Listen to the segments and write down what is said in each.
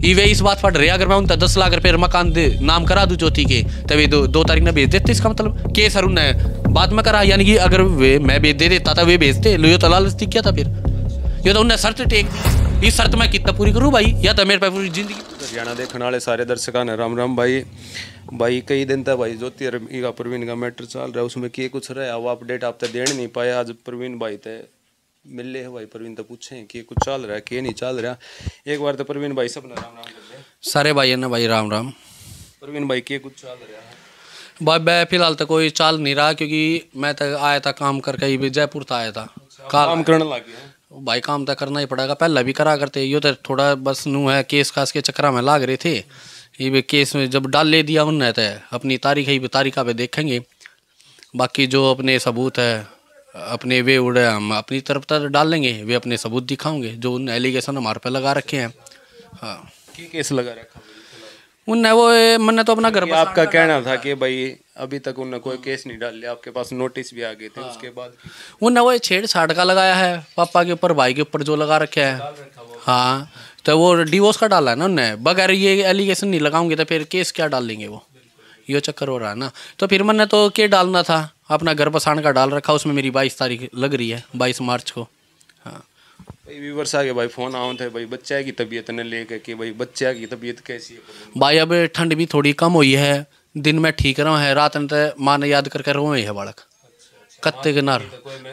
वे इस बात पढ़ रहे अगर मैं उनका दस लाख मकान दे नाम करा दूँ ज्योति के तो वे दो, दो तारीख में भेज देते इसका मतलब? केस सर उन्हें बाद में करा यानी कि अगर वे मैं भेज दे देता था वे भेजते लो तो लालच क्या था फिर? ये तो उन्हें शर्त टेक दी इस शर्त मैं कितना पूरी करूँ भाई? या तो मेरे पे पूरी ज़िंदगी हरियाणा देखने वाले सारे दर्शकों ने राम राम भाई भाई कई दिन तक भाई ज्योति प्रवीण का मैटर चल रहा है उसमें के कुछ रहा है? वो अपडेट आप तक देने नहीं पाए आज प्रवीण भाई ते मिले है भाई प्रवीण तो पूछे कि कुछ चल रहा है के नहीं चल रहा। एक बार तो प्रवीण भाई सब राम राम कर सारे भाई ना भाई राम राम। प्रवीण भाई के कुछ चल रहा है? भाई फ़िलहाल तो कोई चाल नहीं रहा क्योंकि मैं तो आया था काम करके ही भी जयपुर था आया था। काल काम करने लगे हैं? भाई काम तो करना ही पड़ेगा पहले भी करा करते यो तो थोड़ा बस नू है केस खास के चक्कर में लाग रहे थे। ये भी केस में जब डाल ले दिया उनने तो अपनी तारीख ही तारीखा पे देखेंगे। बाकी जो अपने सबूत है अपने वे उड़े हम अपनी तरफ़ तो डाल लेंगे वे अपने सबूत दिखाओगे जो उन एलिगेशन हमारे पे लगा रखे हैं। हाँ। की केस लगा रखा? उनने वो मैंने तो अपना घर आपका कहना था कि भाई अभी तक उन्होंने कोई केस नहीं डाल लिया आपके पास नोटिस भी आ गए थे उसके बाद। उनने वो छेड़छाड़ का लगाया है पापा के ऊपर भाई के ऊपर जो लगा रखे है। हाँ तो वो डिवोर्स का डाला है ना उनने। बगैर ये एलिगेशन नहीं लगाऊँगे तो फिर केस क्या डाल लेंगे वो? ये चक्कर हो रहा है ना। तो फिर मैंने तो के डालना था? अपना घर बसाने का डाल रखा उसमें मेरी बाईस तारीख लग रही है बाईस मार्च को। हाँ। भाई व्यूवर्स आ भाई फ़ोन आओ थे भाई बच्चा की तबीयत ने लेके कि भाई बच्चा की तबीयत कैसी है? भाई अब ठंड भी थोड़ी कम हुई है दिन में ठीक रहा है रात में तो माँ ने याद करके रोए है बालक। कत्ते के नार।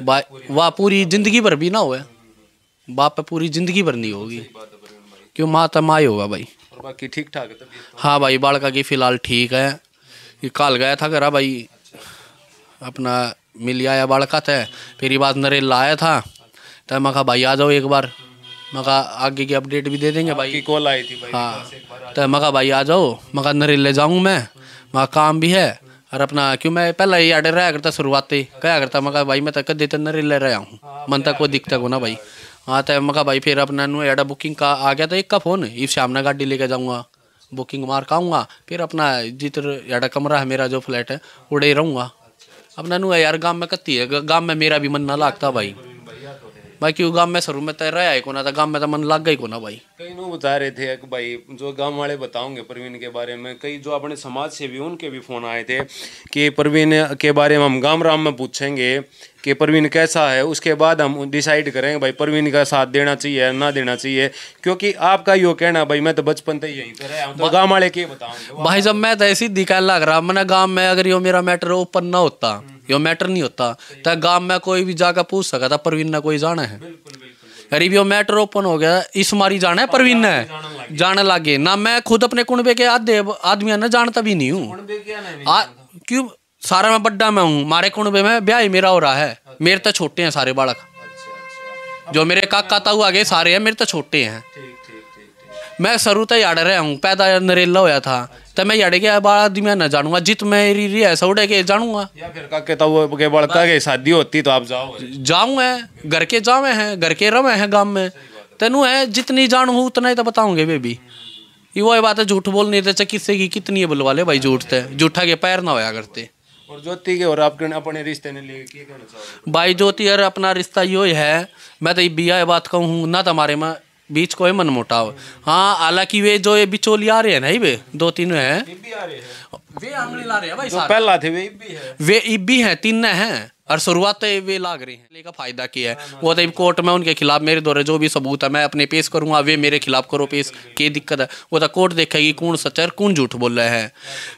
वाह पूरी ज़िंदगी भर भी ना हुआ बाप पे पूरी ज़िंदगी भर नहीं होगी। क्यों माँ तो माँ होगा भाई। बाकी ठीक ठाक है हाँ भाई बालका की फ़िलहाल ठीक है। काल गया था करा भाई। अपना मिल आया बालका थे फिर बात नरेला आया था। तो मैं कहा भाई आ जाओ एक बार। मैं कहा आगे की अपडेट भी दे देंगे भाई। की कॉल आई थी भाई। हाँ। तो मैं कहा भाई आ जाओ। मैं कहा नरेले जाऊँ मैं। मैं काम भी है। और अपना क्यों? मैं पहले ही आडर रहा करता शुरुआती। कहा करता मैं कहा भाई मैं तो कदे तो नरेले रहा हूँ। मन तक कोई दिक्कत हो ना भाई। हाँ तो मैं कहा भाई फिर अपना नु एडा बुकिंग का आ गया था एक का फ़ोन इस शाम ने गाड़ी लेके जाऊँगा। बुकिंग मार आऊँगा फिर अपना जिधर एडा कमरा है मेरा जो फ्लैट है उड़े ही रहूँगा। नु है यार गाँव में कत्ती है गाँव में मेरा भी मन ना लागता भाई। भाई क्यों गाँव में शुरू में तो रहा है को ना था गाँव में तो मन लग गई को ना भाई? कई लोग बता रहे थे कि भाई जो गाँव वाले बताओगे प्रवीण के बारे में। कई जो अपने समाज से भी उनके भी फ़ोन आए थे कि प्रवीण के बारे में हम गाँव राम में पूछेंगे कि प्रवीण कैसा है। उसके बाद हम डिसाइड करेंगे भाई प्रवीण का साथ देना चाहिए ना देना चाहिए। क्योंकि आपका यो कहना भाई मैं तो बचपन से यही रहा हूँ तो गाँव वाले के बताओगे भाई जब मैं तो ऐसी दिखा लग रहा मैंने गाँव में अगर यो मेरा मैटर ओपन ना होता यो मैटर नहीं होता। तो गाँव में कोई भी जाकर पूछ सका था परवीन ने कोई जाना है। अरे यो मैटर ओपन हो गया इस मारी जाना है परवीन ने। जाने लगे। ना मैं खुद अपने कुनबे के आधे आदमियों ने जानता भी नहीं हूँ। क्यों? सारा मैं बड्डा में हूँ। मारे कुनबे में ब्याह ही मेरा हो रहा है। मेरे तो छोटे हैं सारे बालक। जो मेरे काका ताऊ आगे सारे हैं मेरे तो छोटे हैं। मैं शुरू तो याड रहा हूँ। पैदा नरेला होया था। तो मैं याडे के बाद मैं न जानूँगा जित मेरी रही है सौड़े के जानूँगा। या फिर काके तो वो के बड़का के शादी होती तो आप जाओ। जाऊँ है घर के जावे हैं घर के रवे हैं गाँव में। तेनू है जितनी जानू उतना ही तो बताऊँगे भी ये वो बात है झूठ बोलनी तो किससे की कितनी बुलवा ले भाई झूठ थे झूठा के पैर ना होया करते। और ज्योति के और आपके अपने रिश्ते ने लिए भाई ज्योति यार अपना रिश्ता यो ही है। मैं तो ये बिया बात कहूँ ना तुम्हारे में बीच कोई मन मोटाव हाँ हालाँकि वे जो ये बिचौली आ रहे हैं ना वे दो तीन हैं। वे ला रहे हैं भाई पहला थे वे भी है। वे इब्बी हैं तीन हैं और शुरुआत तो ये वे लाग रही हैं। लेका फ़ायदा किया है। वो तो कोर्ट में उनके खिलाफ मेरे द्वारा जो भी सबूत है मैं अपने पेश करूँगा वे मेरे खिलाफ करो पेश की दिक्कत है। वो तो कोर्ट देखेगी कौन सच है कौन झूठ बोल रहे हैं।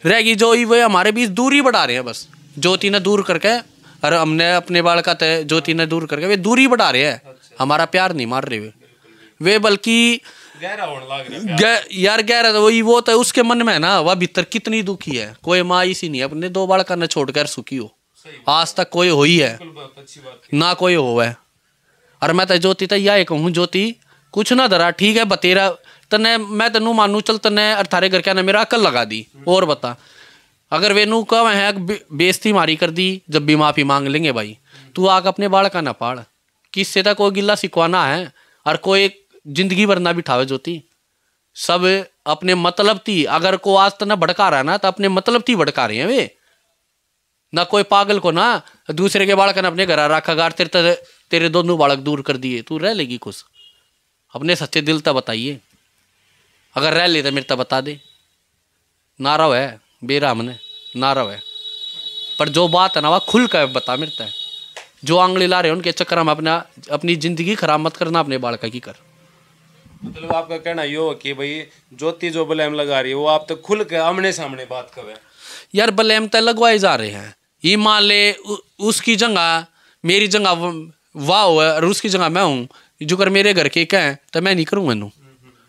रहेगी जो वे हमारे बीच दूरी बढ़ा रहे हैं बस। ज्योति ने दूर करके और हमने अपने बाल का तय ज्योति ने दूर करके वे दूरी बढ़ा रहे हैं। हमारा प्यार नहीं मार रहे वे। वे बल्कि यार गहरा था वही वो तो उसके मन में ना वह भीतर कितनी दुखी है कोई माँ इसी नहीं अपने दो बालका ने छोड़कर सुखी हो। आज तक कोई हो। ही है ना कोई हो है और मैं तो ज्योति तो यह कहूँ ज्योति कुछ ना धरा ठीक है बतेरा तने मैं तेनू मानू चल तने और थारे घर क्या ना मेरा अकल लगा दी और बता। अगर वेनू का है बे- बेइज्जती मारी कर दी जब भी माफ़ी मांग लेंगे भाई तू आग अपने बालका ना पाड़। किससे तक कोई गिल्ला सिकवाना है और कोई ज़िंदगी भर ना बिठावे ज्योति। सब अपने मतलब थी अगर को आज तो ना भड़का रहा ना तो अपने मतलब थी भड़का रहे हैं वे। ना कोई पागल को ना दूसरे के बालक ने अपने घर रखा गार तेरे तेरे, तेरे दोनों बालक दूर कर दिए तू रह लेगी खुश। अपने सच्चे दिल तक बताइए। अगर रह ले तो मेरे तो बता दे। नारव है बेरा हमने नारव है। पर जो बात है ना वह खुल कर बता मेरे तो जो आंगली ला रहे हैं उनके चक्कर में अपना अपनी ज़िंदगी खराब मत करना अपने बालका की कर। मतलब आपका कहना यो है कि भाई ज्योति जो ब्लेम लगा रही है वो आप तो खुल के आमने सामने बात करे। यार ब्लेम तो लगवाए जा रहे हैं। ये मान ले उसकी जगह मेरी जगह वाह हो और उसकी जगह मैं हूँ। जो कर मेरे घर के कहें तो मैं नहीं करूँगा इनू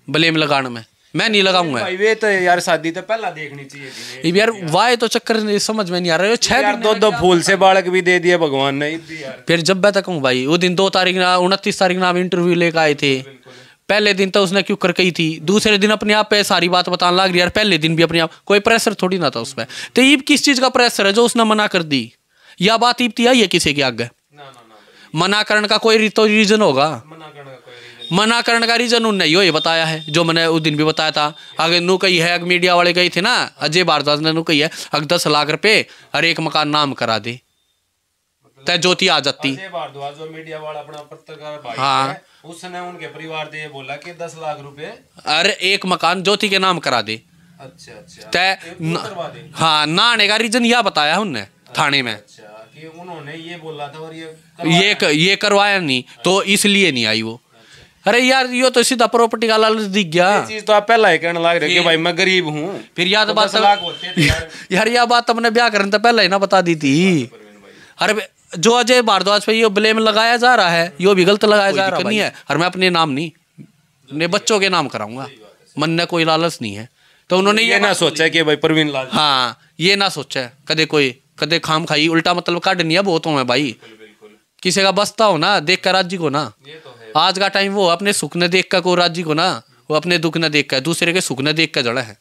ब्लेम लगाने में। मैं नहीं लगाऊँगा। भाई वे तो यार शादी तो पहला देखनी चाहिए यार वाह तो चक्कर समझ में नहीं आ रहा। है छह दो दो फूल से बालक भी दे दिए भगवान ने। यार फिर जब मैं तक हूँ भाई वो दिन दो तारीख ना उनतीस तारीख ना हम इंटरव्यू लेकर आए थे। पहले दिन तो उसने क्यों कर कही थी? दूसरे दिन अपने आप पे सारी बात बताने लग रही यार पहले दिन भी अपने आप कोई प्रेशर थोड़ी ना था उसमें। तो ईब किस चीज़ का प्रेशर है जो उसने मना कर दी? या बात ईब थी आई है किसी के आगे? ना ना ना। भाई, मना करने का कोई तो रीजन होगा? मना करने का रीजन उनने यो ही बताया है जो मैंने उस दिन भी बताया था। अगर नू कही है अगर मीडिया वाले गई थे ना अजय भारद्वाज ने नू कही है अगर दस लाख रुपए हर एक मकान नाम करा दे। तय ज्योति आ जाती भारद्वाज जो मीडिया वाला अपना पत्रकार भाई हाँ। उसने उनके परिवार से बोला कि दस लाख रुपए अरे एक मकान ज्योति के नाम करा दे अच्छा अच्छा तय दे हाँ ना आने का रीजन यह बताया उनने थाने में अच्छा कि उन्होंने ये बोला था और ये ये ये करवाया नहीं तो इसलिए नहीं आई वो अरे यार यो तो सीधा प्रॉपर्टी का लालच दिख गया चीज़ तो आप पहला ही कहने लग रहे हो कि भाई मैं गरीब हूँ फिर याद तो बात लाख होते यार यह बात हमने ब्याह करने तो पहले ही ना बता दी थी अरे जो अजय भारद्वाज पे ये ब्लेम लगाया जा रहा है यो भी गलत लगाया जा रहा नहीं है। और मैं अपने नाम नहीं अपने बच्चों के नाम कराऊँगा। मन में कोई लालच नहीं है। तो उन्होंने ये ये ना सोचा कि भाई परवीन लाल हाँ ये ना सोचा। है कदे कोई कदे खाम खाई उल्टा मतलब काट नहीं है बहुतों में भाई। किसी का बसता हो ना देख कर राज्य को ना। ये तो है आज का टाइम वो अपने सुख न देख कर को राज्य को ना वो अपने दुख न देख कर दूसरे के सुख न देख कर जड़ा है।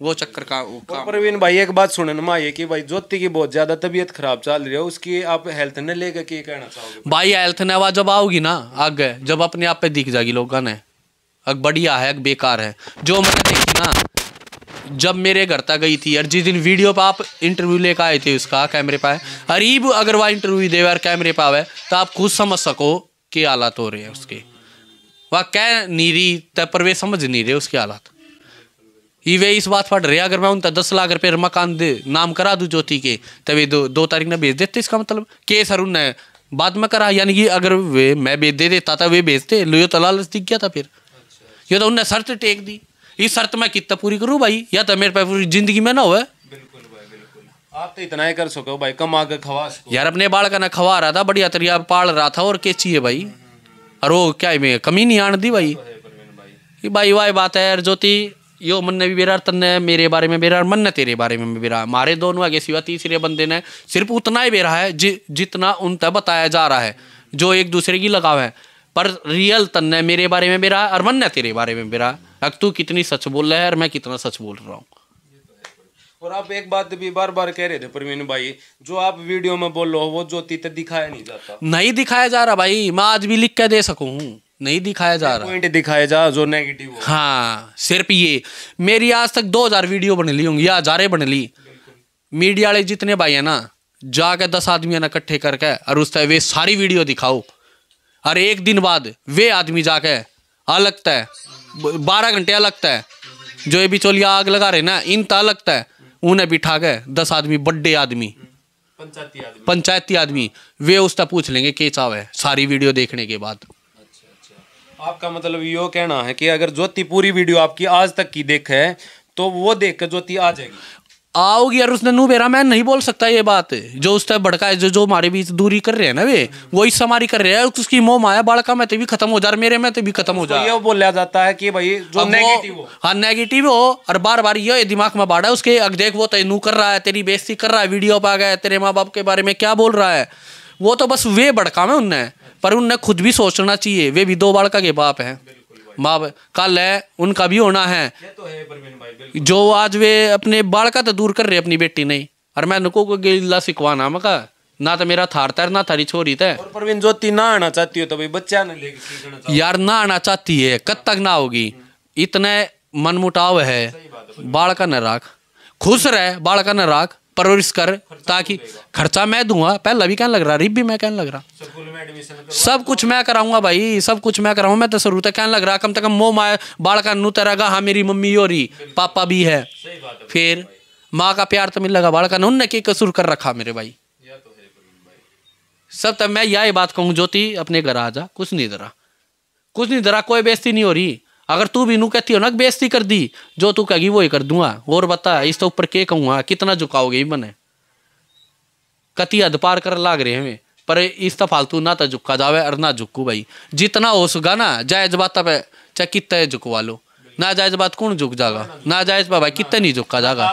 वो चक्कर का वो काम। प्रवीण भाई एक बात सुनने में आई कि भाई ज्योति की बहुत ज़्यादा तबीयत खराब चल रही है उसकी आप हेल्थ ने लेकर के कहना चाहोगे? भाई हेल्थ ने आवाज़ जब आओगी ना आगे जब अपने आप पे दिख जाएगी लोगों ने अग बढ़िया है अग बेकार है। जो मैंने देखी ना जब मेरे घर तक गई थी और जिस दिन वीडियो पे आप इंटरव्यू लेकर आए थे उसका कैमरे पे अरीब अगर वह इंटरव्यू दे और कैमरे पे आवे तो आप खुद समझ सको कि हालात हो रहे हैं उसके। वह कह नहीं रही तब पर वे समझ नहीं रहे उसके हालात। ही वे इस बात पढ़ रहे अगर मैं उन दस लाख रुपये मकान दे नाम करा दूँ ज्योति के तभी दो दो तारीख ने भेज देते इसका मतलब? के सर उनने बाद में करा यानी कि अगर वे मैं भेज दे देता था वे भेजते लो तो लालच दिख गया था फिर। ये तो उनने शर्त टेक दी। इस शर्त मैं कितना पूरी करूँ भाई? या तो मेरे पे पूरी ज़िंदगी में ना बिल्कुल आप तो इतना ही कर सको भाई कमा के खवा यार अपने बाल का ना खवा रहा था बढ़िया तरिया पाल रहा था और के चाहिए भाई। अरे वो क्या है, मैं कमी नहीं आन दी भाई। भाई। ये भाई वाह बात है यार ज्योति। यो मन ने भी बेरा तन्ने मेरे बारे में बेरा मन ने तेरे बारे में भी बेरा हमारे दोनों आगे सिवा तीसरे बंदे ने सिर्फ़ उतना ही बेरा है जि, जितना उन तक बताया जा रहा है जो एक दूसरे की लगाव है। पर रियल तन्ने मेरे बारे में बेरा और मन ने तेरे बारे में बेरा अब तू कितनी सच बोल रहा है और मैं कितना सच बोल रहा हूँ। और आप एक बात भी बार बार कह रहे थे प्रवीण भाई जो आप वीडियो में बोल रहे हो वो ज्योति तक दिखाया नहीं जाता। नहीं दिखाया जा रहा भाई मैं आज भी लिख के दे सकूँ। नहीं दिखाया जा रहा। पॉइंट दिखाया जा जो नेगेटिव हो। हाँ सिर्फ़ ये। मेरी आज तक दो हज़ार वीडियो बन ली होंगी या हजारें बन ली। मीडिया वाले जितने भाई है ना जाके दस आदमी ना इकट्ठे करके और उस वे सारी वीडियो दिखाओ। और एक दिन बाद वे आदमी जाके अलग तय बारह घंटे अलग तय जो ये बिचौलिया आग लगा रहे ना इन अलग तय उन्हें बिठा के दस आदमी बड्डे आदमी पंचायती आदमी। पंचायती आदमी वे उसका पूछ लेंगे के चाव है? सारी वीडियो देखने के बाद। आपका मतलब यो कहना है कि अगर ज्योति पूरी वीडियो आपकी आज तक की देखे तो वो देख कर ज्योति आ जाएगी। आओगी यार उसने नू बेरा मैं नहीं बोल सकता ये बात। जो उस तरह भड़का है जो जो हमारे बीच दूरी कर रहे हैं ना वे वो इस हमारी कर रहे हैं। उसकी मोह माया बाड़का में तो भी खत्म हो जा रहा मेरे में तो भी खत्म हो तो जा ये बोला जाता है कि भाई जो नेगेटिव हो। हाँ नेगेटिव हो और बार बार ये दिमाग में बाड़ा उसके अग देख वो तो नू कर रहा है तेरी बेइज्जती कर रहा है वीडियो पा गया तेरे माँ बाप के बारे में क्या बोल रहा है? वो तो बस वे भड़का में उनने। पर उनने खुद भी सोचना चाहिए वे भी दो बाड़का के बाप हैं। माँ कल है उनका भी होना है। ये तो है भाई जो आज वे अपने बालका तो दूर कर रहे अपनी बेटी नहीं। और मैं नुको को गिल्ला सिखवाना मका ना तो मेरा थार तर ना थारी छोरी और प्रवीण ज्योति ना आना चाहती हो तो भाई बच्चा ने लेके यार ना आना चाहती है कब तक ना होगी। इतने मनमुटाव है। बालका न राख। खुश रहे बालका न राख। परवरिश कर ताकि खर्चा मैं दूँगा। पहला भी कहने लग रहा रिब भी मैं कहने लग रहा। सब कुछ मैं कराऊँगा भाई सब कुछ मैं कराऊँगा। मैं तो शुरू तक कहने लग रहा कम से कम मो माया बाल का नू तेरा हाँ मेरी मम्मी हो रही पापा भी है। है फिर माँ का प्यार तो मिलेगा बाल का उनने के कसूर कर रखा मेरे भाई। तो है सब तब मैं यही बात कहूँ ज्योति अपने घर आ जा कुछ नहीं दरा कुछ नहीं दरा कोई बेस्ती नहीं हो रही। अगर तू भी नू कहती हो ना बेइज्जती कर दी जो तू कहेगी वो ही कर दूँगा। और बता इस तो ऊपर के कहूँगा कितना झुकाओगे मैंने कति हद पार कर लाग रहे हमें पर इस तो फालतू ना तो झुका जावे और ना झुकू भाई। जितना हो सका ना जायज़ बात पे चाहे कितने झुकवा लो। ना जायज़ बात कौन झुक जाएगा ना जायज़ भाई कितने नहीं झुका जाएगा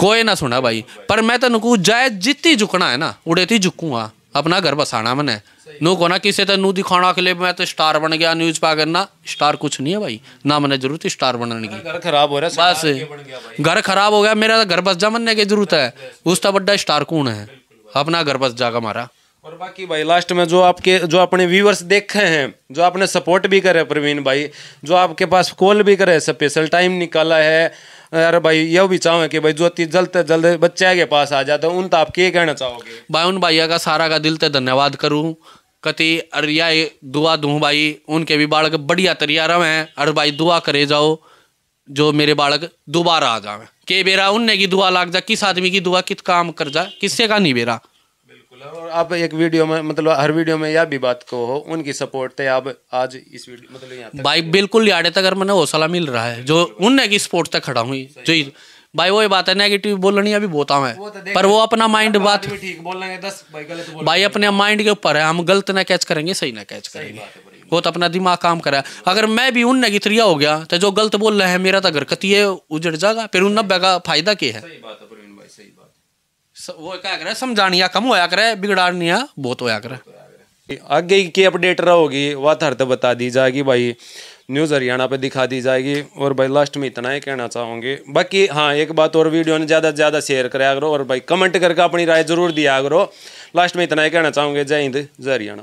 कोई ना सुना भाई। पर मैं तेन नुकू जायज़ जितनी झुकना है ना उड़े थी झुकूँगा अपना घर बसाना मैंने। नू को ना किसी तो नू दिखाना के लिए मैं तो स्टार बन गया न्यूज़ पा करना। स्टार कुछ नहीं है भाई। ना मैंने ज़रूरत है स्टार बनने की। घर खराब हो रहा है बस। घर खराब हो गया मेरा घर बस जा बनने की ज़रूरत है। उसका बड्डा स्टार कौन है? अपना घर बस जागा हमारा और बाकी भाई लास्ट में जो आपके जो अपने व्यूअर्स देखे हैं जो आपने सपोर्ट भी करे प्रवीण भाई जो आपके पास कॉल भी करे स्पेशल टाइम निकाला है यार भाई, यह भी चाहो कि भाई ज्योति जल्द से जल्द बच्चे के पास आ जाते उन तो आप क्या कहना चाहोगे? भाई, उन भैया का सारा का दिल से धन्यवाद करूँ। कति अरिया दुआ दूँ भाई, उनके भी बालक बढ़िया तरिया रहे हैं अरे भाई, दुआ करे जाओ, जो मेरे बालक दोबारा आ जाए के बेरा, उनने की दुआ लाग जा, किस आदमी की दुआ, कित काम कर जा, किससे का नहीं बेरा? और आप एक वीडियो में मतलब हर वीडियो में यह भी बात कहो उनकी सपोर्ट थे आप आज इस वीडियो मतलब यहाँ भाई बिल्कुल याद तक अगर मैंने हौसला मिल रहा है जो उनने की स्पोर्ट तक खड़ा हुई जो भाई वही बात है नेगेटिव बोलनी अभी बहुत है पर वो अपना माइंड बात ठीक बोल लेंगे दस भाई गलत बोल भाई अपने माइंड के ऊपर है हम गलत ना कैच करेंगे सही ना कैच करेंगे। वो तो अपना दिमाग काम करा अगर मैं भी उन तरिया हो गया तो जो गलत बोल रहे हैं मेरा तो घर कती है उजड़ जाएगा फिर उन नब्बे का फ़ायदा क्या है सही बात है प्रवीण भाई सही बात स- वो क्या करे, समझानिया कम होया करे, बिगड़ानिया बहुत होया करे। आगे की अपडेट रहोगी, वह हर तो बता दी जाएगी भाई। न्यूज़ हरियाणा पे दिखा दी जाएगी। और भाई लास्ट में इतना ही कहना चाहूँगी। बाकी हाँ एक बात और वीडियो ने ज़्यादा से ज़्यादा शेयर कराया करो। और भाई कमेंट करके अपनी राय ज़रूर दिया करो। लास्ट में इतना ही कहना चाहूँगे। जय हिंद, जय हरियाणा।